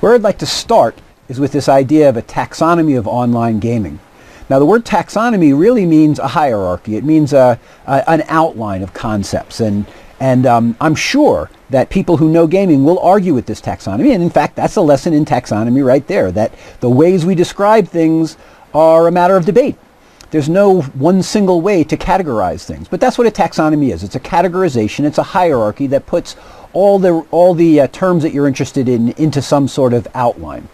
Where I'd like to start is with this idea of a taxonomy of online gaming. Now the word taxonomy really means a hierarchy. It means a, a an outline of concepts. And, and um, I'm sure that people who know gaming will argue with this taxonomy. And in fact, that's a lesson in taxonomy right there, that the ways we describe things are a matter of debate. There's no one single way to categorize things. But that's what a taxonomy is. It's a categorization. It's a hierarchy that puts all the, all the uh, terms that you're interested in into some sort of outline.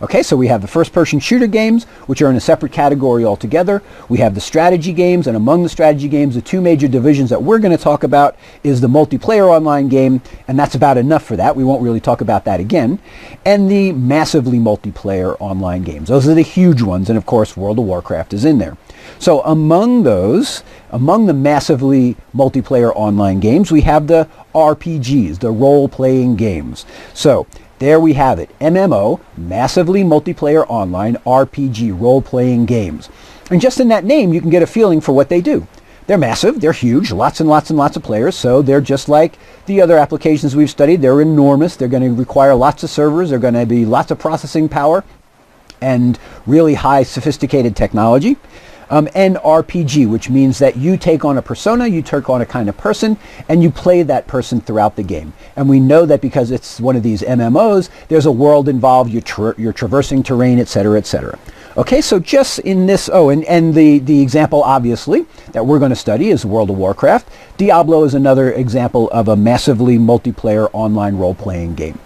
Okay, so we have the first-person shooter games, which are in a separate category altogether. We have the strategy games, and among the strategy games, the two major divisions that we're going to talk about is the multiplayer online game, and that's about enough for that. We won't really talk about that again. And the massively multiplayer online games. Those are the huge ones, and of course, World of Warcraft is in there. So among those, among the massively multiplayer online games, we have the RPGs, the role-playing games. So there we have it. MMO, massively multiplayer online RPG role-playing games. And just in that name, you can get a feeling for what they do. They're massive, they're huge, lots and lots and lots of players, so they're just like the other applications we've studied. They're enormous. They're going to require lots of servers. They're going to be lots of processing power and really high sophisticated technology. Um, and RPG, which means that you take on a persona, you take on a kind of person, and you play that person throughout the game. And we know that because it's one of these MMOs, there's a world involved, you're, tra- you're traversing terrain, etc., etc. Okay, so just in this, oh, and, and the, the example, obviously, that we're going to study is World of Warcraft. Diablo is another example of a massively multiplayer online role-playing game.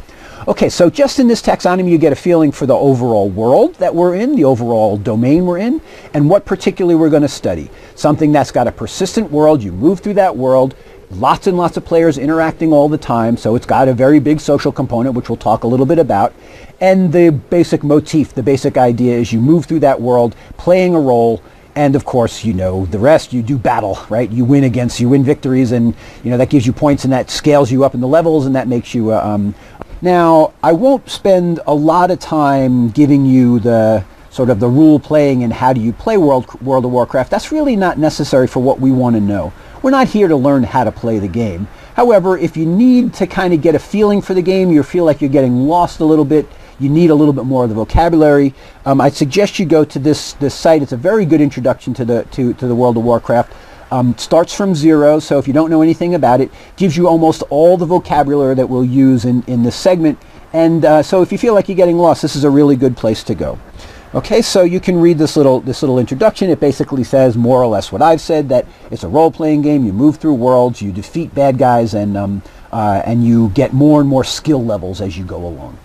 Okay, so just in this taxonomy, you get a feeling for the overall world that we're in, the overall domain we're in, and what particularly we're going to study. Something that's got a persistent world, you move through that world, lots and lots of players interacting all the time, so it's got a very big social component, which we'll talk a little bit about. And the basic motif, the basic idea is you move through that world playing a role, and of course, you know the rest. You do battle, right? You win against, you win victories, and you know that gives you points, and that scales you up in the levels, and that makes you uh, um, now, I won't spend a lot of time giving you the sort of the role playing and how do you play World, World of Warcraft. That's really not necessary for what we want to know. We're not here to learn how to play the game. However, if you need to kind of get a feeling for the game, you feel like you're getting lost a little bit, you need a little bit more of the vocabulary, um, I suggest you go to this, this site. It's a very good introduction to the, to, to the World of Warcraft. Um, starts from zero, so if you don't know anything about it, gives you almost all the vocabulary that we'll use in, in this segment. And uh, so if you feel like you're getting lost, this is a really good place to go. Okay, so you can read this little this little introduction. It basically says more or less what I've said, that it's a role-playing game. You move through worlds, you defeat bad guys, and, um, uh, and you get more and more skill levels as you go along.